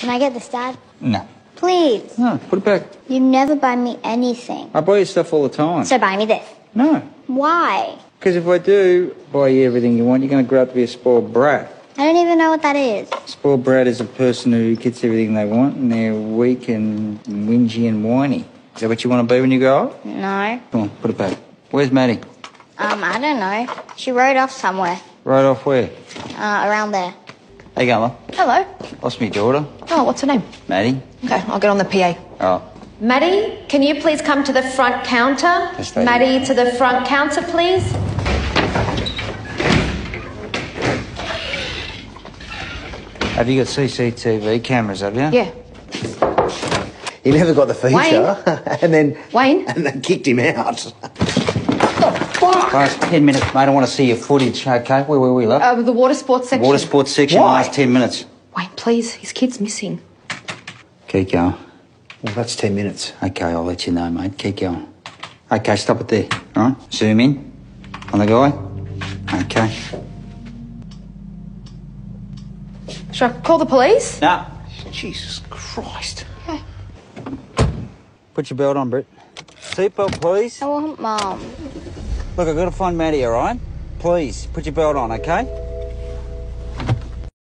Can I get this, Dad? No. Please. No, put it back. You never buy me anything. I buy you stuff all the time. So buy me this. No. Why? Because if I do buy you everything you want, you're going to grow up to be a spoiled brat. I don't even know what that is. Spoiled brat is a person who gets everything they want and they're weak and whingy and whiny. Is that what you want to be when you grow up? No. Come on, put it back. Where's Maddie? Um, I don't know. She rode off somewhere. Rode off where? Uh, around there. Hey, Gummer. Hello. Lost me daughter, Oh, what's her name? Maddie. Okay, I'll get on the PA. Oh, Maddie, can you please come to the front counter? Just Maddie, to the front counter, please. have you got CCTV cameras, have you? Yeah. He never got the feature, and then Wayne? and they kicked him out. Last 10 minutes, mate. I want to see your footage, okay? Where were we, love? Uh, the water sports section. Water sports section, Why? last 10 minutes. Wayne, please. His kid's missing. Keep going. Well, that's ten minutes. Okay, I'll let you know, mate. Keep going. Okay, stop it there. All right? Zoom in on the guy. Okay. Should I call the police? Now, Jesus Christ. Okay. Put your belt on, Britt. Seatbelt, please. I want Mom. Look, I've got to find Maddie, all right? Please, put your belt on, okay?